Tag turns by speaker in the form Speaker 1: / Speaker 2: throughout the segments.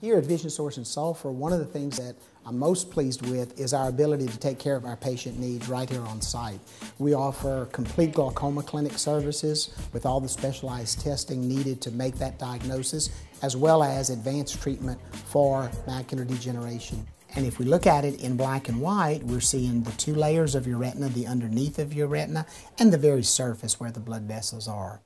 Speaker 1: Here at Vision Source in Sulphur, one of the things that I'm most pleased with is our ability to take care of our patient needs right here on site. We offer complete glaucoma clinic services with all the specialized testing needed to make that diagnosis, as well as advanced treatment for macular degeneration. And if we look at it in black and white, we're seeing the two layers of your retina, the underneath of your retina, and the very surface where the blood vessels are.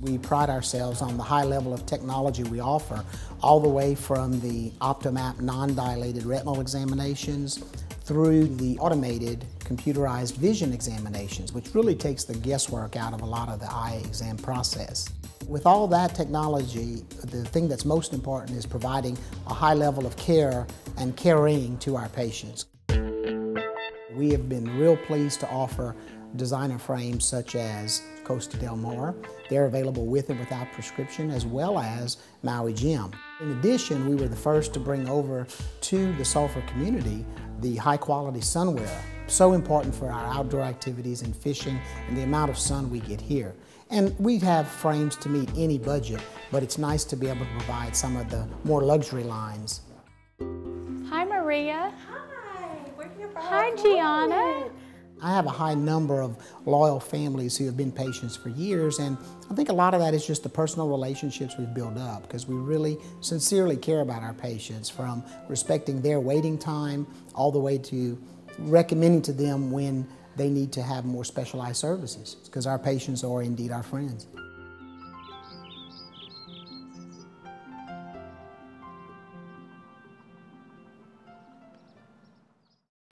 Speaker 1: We pride ourselves on the high level of technology we offer, all the way from the Optomap non-dilated retinal examinations through the automated computerized vision examinations, which really takes the guesswork out of a lot of the eye exam process. With all that technology, the thing that's most important is providing a high level of care and caring to our patients. We have been real pleased to offer designer frames such as Costa Del Mar. They're available with and without prescription as well as Maui Jim. In addition, we were the first to bring over to the Sulphur community the high quality sunwear. So important for our outdoor activities and fishing and the amount of sun we get here. And we have frames to meet any budget, but it's nice to be able to provide some of the more luxury lines.
Speaker 2: Hi Maria.
Speaker 3: Hi, we're here for
Speaker 2: Hi Gianna.
Speaker 1: Have a high number of loyal families who have been patients for years, and I think a lot of that is just the personal relationships we've built up because we really sincerely care about our patients from respecting their waiting time all the way to recommending to them when they need to have more specialized services because our patients are indeed our friends.